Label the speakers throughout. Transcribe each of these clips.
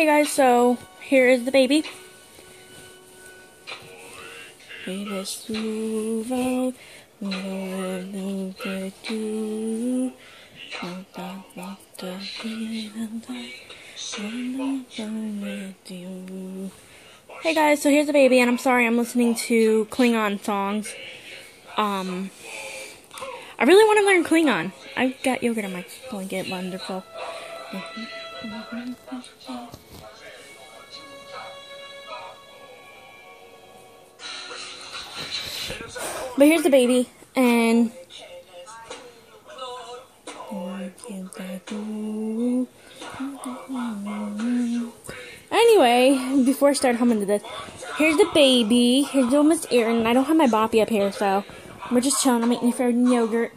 Speaker 1: Hey guys, so here is the baby. Hey guys, so here's the baby, and I'm sorry I'm listening to Klingon songs. Um, I really want to learn Klingon. I've got yogurt in my blanket, wonderful. But here's the baby, and anyway, before I start humming to this, here's the baby. Here's little Miss Erin. I don't have my boppy up here, so we're just chilling. I'm eating frozen yogurt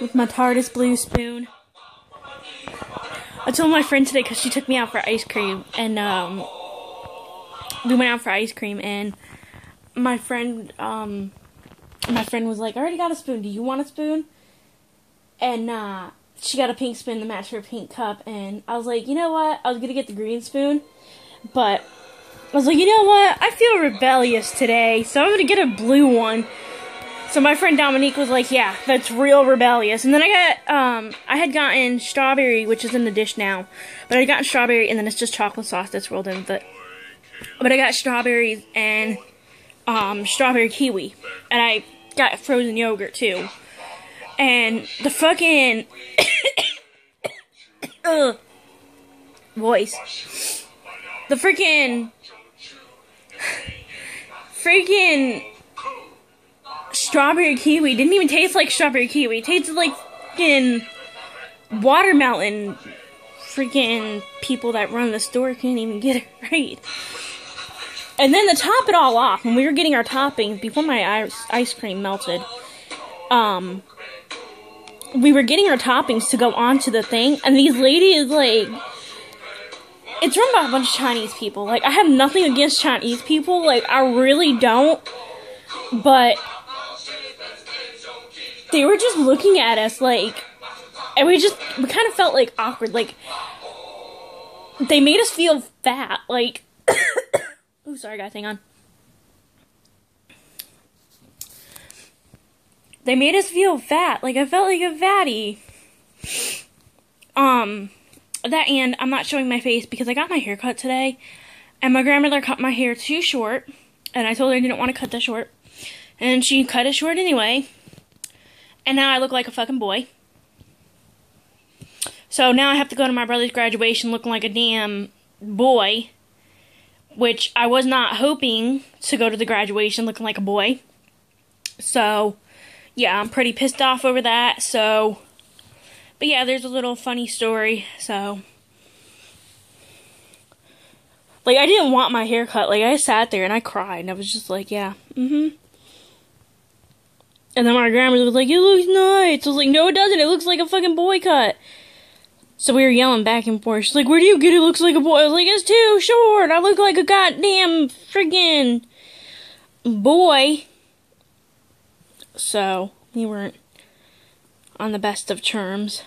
Speaker 1: with my TARDIS blue spoon. I told my friend today because she took me out for ice cream, and um, we went out for ice cream, and my friend, um, my friend was like, "I already got a spoon. Do you want a spoon?" And uh, she got a pink spoon to match her pink cup, and I was like, "You know what? I was gonna get the green spoon, but I was like, you know what? I feel rebellious today, so I'm gonna get a blue one." So my friend Dominique was like, "Yeah, that's real rebellious." And then I got, um, I had gotten strawberry, which is in the dish now, but I got strawberry, and then it's just chocolate sauce that's rolled in. But, but I got strawberries and um, strawberry kiwi, and I got frozen yogurt too. And the fucking voice, the freaking freaking strawberry kiwi didn't even taste like strawberry kiwi. It tasted like freaking watermelon. Freaking people that run the store can't even get it right. And then to top it all off, when we were getting our toppings before my ice, ice cream melted, um, we were getting our toppings to go onto the thing, and these ladies like, it's run by a bunch of Chinese people. Like, I have nothing against Chinese people. Like, I really don't. But they were just looking at us like, and we just we kind of felt like awkward. Like, they made us feel fat. Like. Oh, sorry, guys, hang on. They made us feel fat. Like, I felt like a fatty. Um, that and I'm not showing my face because I got my hair cut today. And my grandmother cut my hair too short. And I told her I didn't want to cut that short. And she cut it short anyway. And now I look like a fucking boy. So now I have to go to my brother's graduation looking like a damn boy which I was not hoping to go to the graduation looking like a boy. So, yeah, I'm pretty pissed off over that. So, but yeah, there's a little funny story. So, like, I didn't want my hair cut. Like, I sat there and I cried. And I was just like, yeah, mm hmm. And then my grandma was like, it looks nice. I was like, no, it doesn't. It looks like a fucking boy cut. So we were yelling back and forth. She's like, Where do you get it? Looks like a boy. I was like, It's too short. I look like a goddamn friggin' boy. So we weren't on the best of terms.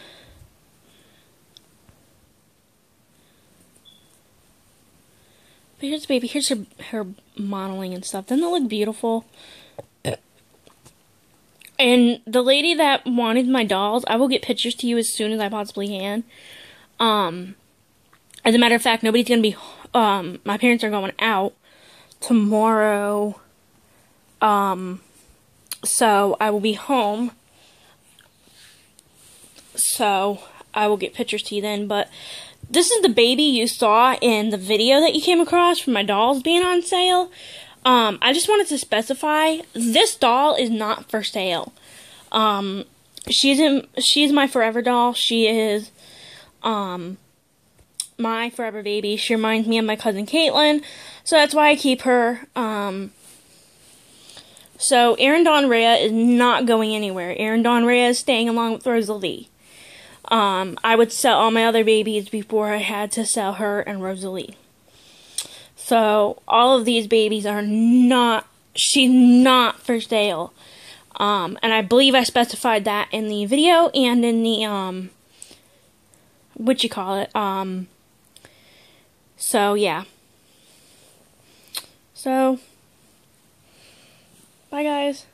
Speaker 1: But here's baby. Here's her her modeling and stuff. Doesn't it look beautiful? And the lady that wanted my dolls, I will get pictures to you as soon as I possibly can. Um, as a matter of fact, nobody's gonna be. Um, my parents are going out tomorrow. Um, so I will be home. So I will get pictures to you then. But this is the baby you saw in the video that you came across from my dolls being on sale. Um, I just wanted to specify this doll is not for sale. Um, she's in, she's my forever doll. She is, um, my forever baby. She reminds me of my cousin Caitlin, so that's why I keep her. Um, so Erin Dawn Rhea is not going anywhere. Erin Dawn Rhea is staying along with Rosalie. Um, I would sell all my other babies before I had to sell her and Rosalie. So all of these babies are not she's not for sale. Um, and I believe I specified that in the video and in the um what you call it um So, yeah. So, bye guys.